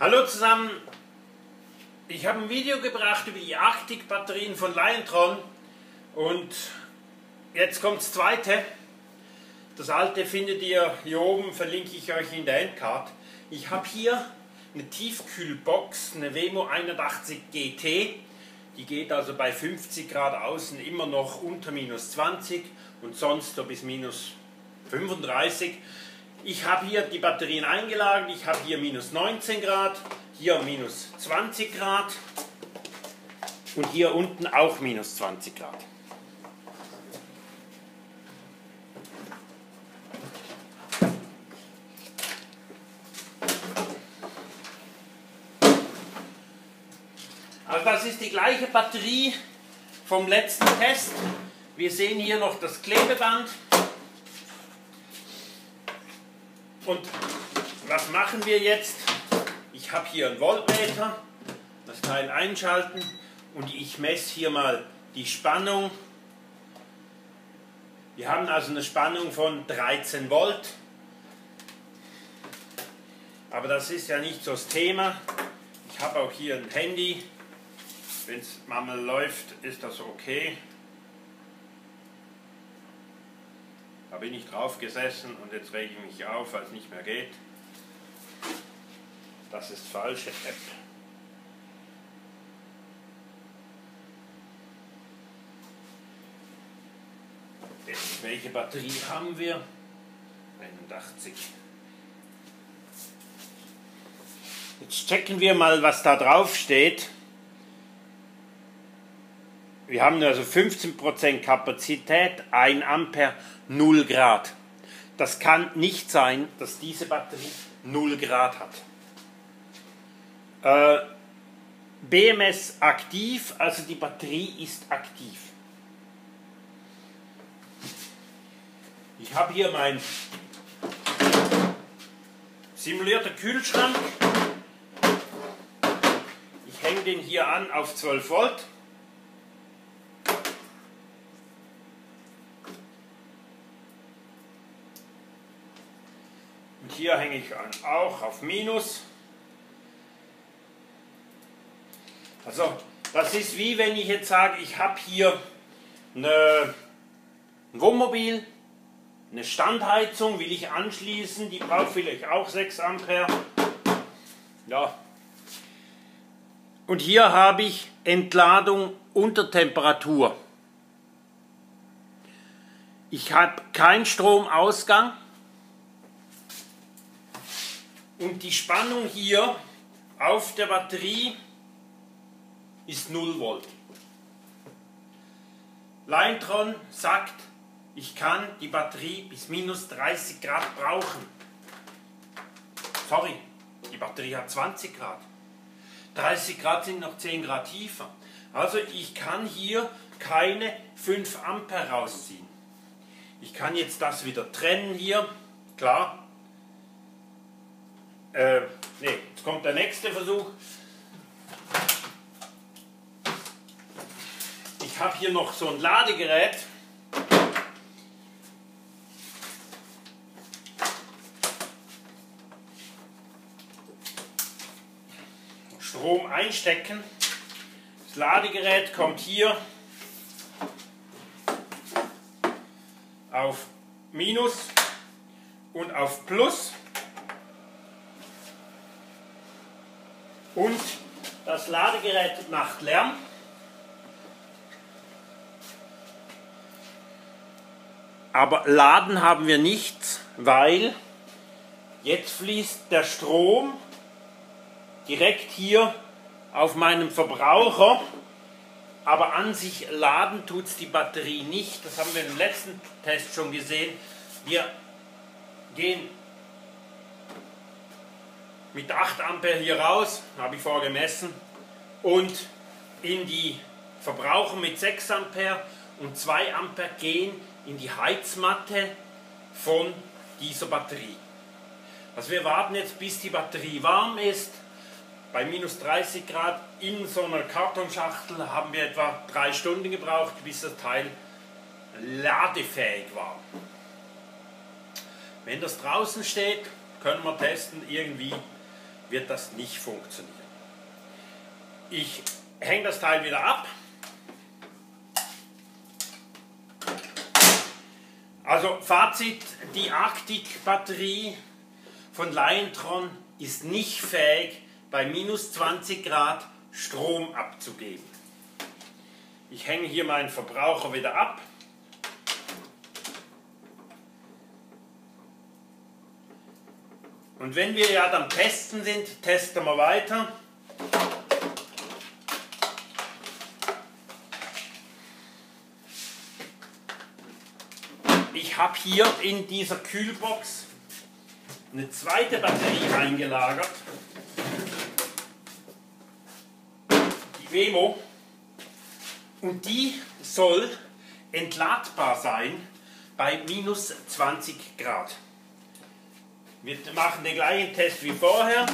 Hallo zusammen, ich habe ein Video gebracht über die Arctic-Batterien von Liontron und jetzt kommt das zweite. Das alte findet ihr hier oben, verlinke ich euch in der Endcard. Ich habe hier eine Tiefkühlbox, eine Wemo 81 GT. Die geht also bei 50 Grad außen immer noch unter minus 20 und sonst so bis minus 35. Ich habe hier die Batterien eingelagert, ich habe hier minus 19 Grad, hier minus 20 Grad und hier unten auch minus 20 Grad. Also das ist die gleiche Batterie vom letzten Test. Wir sehen hier noch das Klebeband. Und was machen wir jetzt? Ich habe hier ein Voltmeter, das Teil einschalten und ich messe hier mal die Spannung. Wir haben also eine Spannung von 13 Volt. Aber das ist ja nicht so das Thema. Ich habe auch hier ein Handy. Wenn es mal läuft, ist das okay. Da bin ich drauf gesessen und jetzt rege ich mich auf, weil es nicht mehr geht. Das ist falsche App. Welche Batterie haben wir? 81. Jetzt checken wir mal, was da drauf steht. Wir haben also 15% Kapazität, 1 Ampere, 0 Grad. Das kann nicht sein, dass diese Batterie 0 Grad hat. Äh, BMS aktiv, also die Batterie ist aktiv. Ich habe hier meinen simulierter Kühlschrank. Ich hänge den hier an auf 12 Volt. Hier hänge ich auch auf Minus. Also das ist wie wenn ich jetzt sage, ich habe hier eine, ein Wohnmobil, eine Standheizung will ich anschließen, die braucht vielleicht auch 6 Ampere. Ja. Und hier habe ich Entladung unter Temperatur. Ich habe keinen Stromausgang. Und die Spannung hier auf der Batterie ist 0 Volt. Lintron sagt, ich kann die Batterie bis minus 30 Grad brauchen. Sorry, die Batterie hat 20 Grad. 30 Grad sind noch 10 Grad tiefer. Also ich kann hier keine 5 Ampere rausziehen. Ich kann jetzt das wieder trennen hier, klar. Äh, nee, jetzt kommt der nächste Versuch. Ich habe hier noch so ein Ladegerät. Strom einstecken. Das Ladegerät kommt hier auf Minus und auf Plus. Und das Ladegerät macht Lärm. Aber laden haben wir nichts, weil jetzt fließt der Strom direkt hier auf meinem Verbraucher. Aber an sich laden tut es die Batterie nicht. Das haben wir im letzten Test schon gesehen. Wir gehen mit 8 Ampere hier raus, habe ich vorher gemessen, und in die Verbraucher mit 6 Ampere und 2 Ampere gehen in die Heizmatte von dieser Batterie. Also wir warten jetzt, bis die Batterie warm ist. Bei minus 30 Grad in so einer Kartonschachtel haben wir etwa drei Stunden gebraucht, bis das Teil ladefähig war. Wenn das draußen steht, können wir testen, irgendwie wird das nicht funktionieren. Ich hänge das Teil wieder ab. Also Fazit, die Arctic-Batterie von Liontron ist nicht fähig, bei minus 20 Grad Strom abzugeben. Ich hänge hier meinen Verbraucher wieder ab. Und wenn wir ja am Testen sind, testen wir weiter. Ich habe hier in dieser Kühlbox eine zweite Batterie eingelagert. Die Wemo. Und die soll entladbar sein bei minus 20 Grad. Wir machen den gleichen Test wie vorher.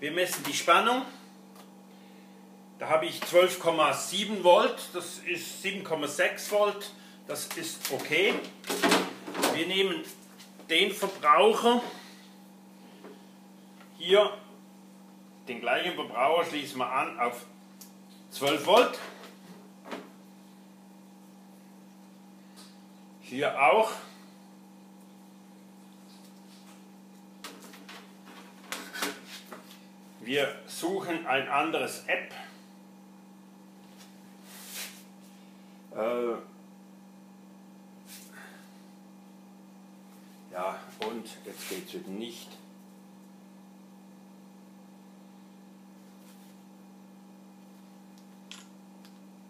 Wir messen die Spannung. Da habe ich 12,7 Volt, das ist 7,6 Volt, das ist okay. Wir nehmen den Verbraucher, hier den gleichen Verbraucher schließen wir an auf 12 Volt. Hier auch. Wir suchen ein anderes App. Äh ja, und jetzt geht es nicht.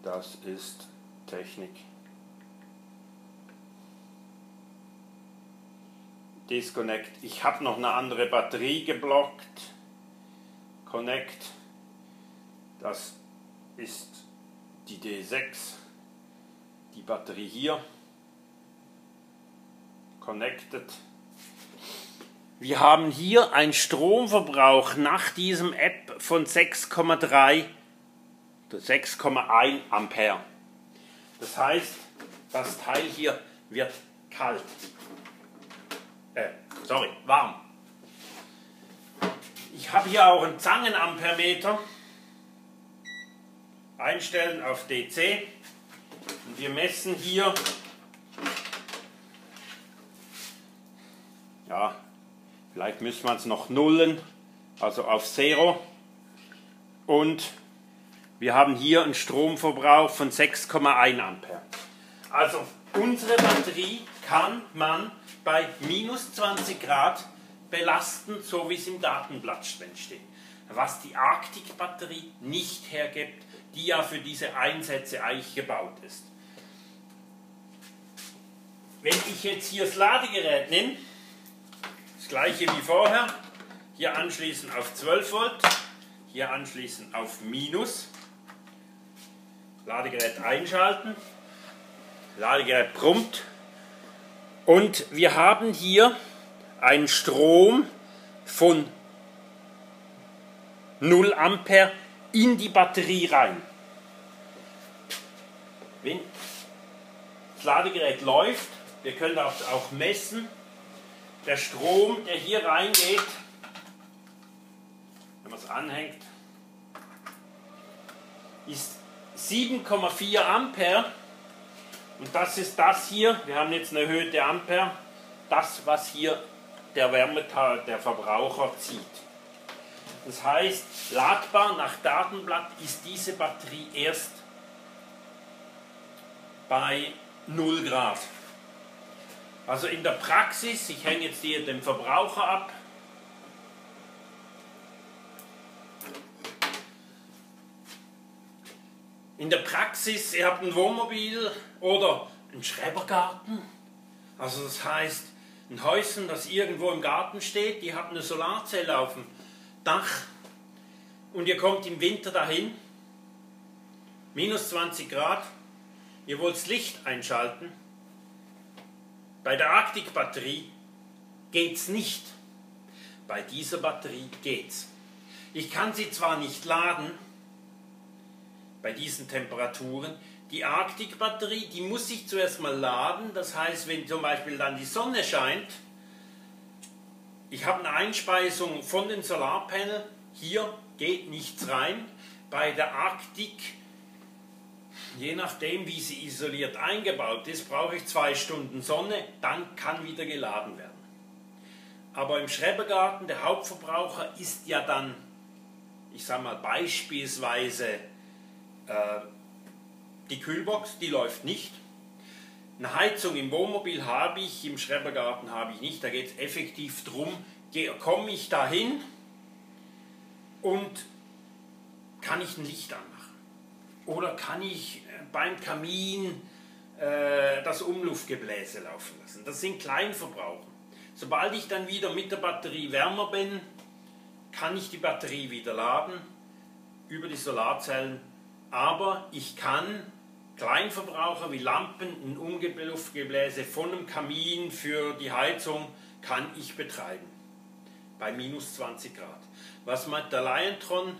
Das ist Technik. Disconnect. Ich habe noch eine andere Batterie geblockt. Connect. Das ist die D6. Die Batterie hier. Connected. Wir haben hier einen Stromverbrauch nach diesem App von 6,3 6,1 Ampere. Das heißt, das Teil hier wird kalt. Äh, sorry, warm. Ich habe hier auch einen Zangenampermeter. Einstellen auf DC. Und wir messen hier, ja, vielleicht müssen wir es noch nullen, also auf Zero. Und wir haben hier einen Stromverbrauch von 6,1 Ampere. Also unsere Batterie kann man bei minus 20 Grad belasten, so wie es im Datenblatt steht. Was die Arktik-Batterie nicht hergibt, die ja für diese Einsätze eigentlich gebaut ist. Wenn ich jetzt hier das Ladegerät nehme, das gleiche wie vorher, hier anschließen auf 12 Volt, hier anschließen auf Minus, Ladegerät einschalten, Ladegerät brummt und wir haben hier einen Strom von 0 Ampere in die Batterie rein. Wenn das Ladegerät läuft, wir können das auch messen, der Strom, der hier reingeht, wenn man es anhängt, ist 7,4 Ampere und das ist das hier, wir haben jetzt eine erhöhte Ampere, das was hier der Wärmeteil, der Verbraucher zieht. Das heißt, ladbar nach Datenblatt ist diese Batterie erst bei 0 Grad. Also in der Praxis, ich hänge jetzt hier den Verbraucher ab, In der Praxis, ihr habt ein Wohnmobil oder einen Schrebergarten. Also das heißt, ein Häuschen, das irgendwo im Garten steht, die hat eine Solarzelle auf dem Dach und ihr kommt im Winter dahin, minus 20 Grad, ihr wollt das Licht einschalten. Bei der Arktik-Batterie geht's nicht. Bei dieser Batterie geht's. Ich kann sie zwar nicht laden, bei diesen Temperaturen. Die Arktikbatterie, die muss sich zuerst mal laden. Das heißt, wenn zum Beispiel dann die Sonne scheint, Ich habe eine Einspeisung von den Solarpanel. Hier geht nichts rein. Bei der Arktik, je nachdem wie sie isoliert eingebaut ist, brauche ich zwei Stunden Sonne, dann kann wieder geladen werden. Aber im Schrebergarten, der Hauptverbraucher ist ja dann, ich sage mal beispielsweise äh, die Kühlbox, die läuft nicht. Eine Heizung im Wohnmobil habe ich, im Schrebergarten habe ich nicht. Da geht es effektiv darum, komme ich dahin und kann ich ein Licht anmachen? Oder kann ich äh, beim Kamin äh, das Umluftgebläse laufen lassen? Das sind Kleinverbraucher. Sobald ich dann wieder mit der Batterie wärmer bin, kann ich die Batterie wieder laden über die Solarzellen. Aber ich kann Kleinverbraucher wie Lampen, ein Umluftgebläse von einem Kamin für die Heizung kann ich betreiben. Bei minus 20 Grad. Was mit der Liontron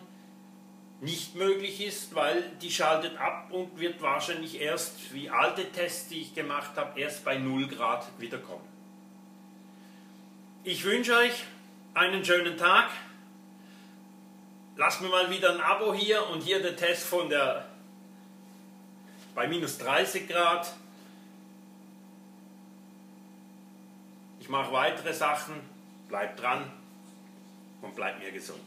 nicht möglich ist, weil die schaltet ab und wird wahrscheinlich erst, wie alte Tests, die ich gemacht habe, erst bei 0 Grad wiederkommen. Ich wünsche euch einen schönen Tag. Lasst mir mal wieder ein Abo hier und hier der Test von der bei minus 30 Grad. Ich mache weitere Sachen, bleibt dran und bleibt mir gesund.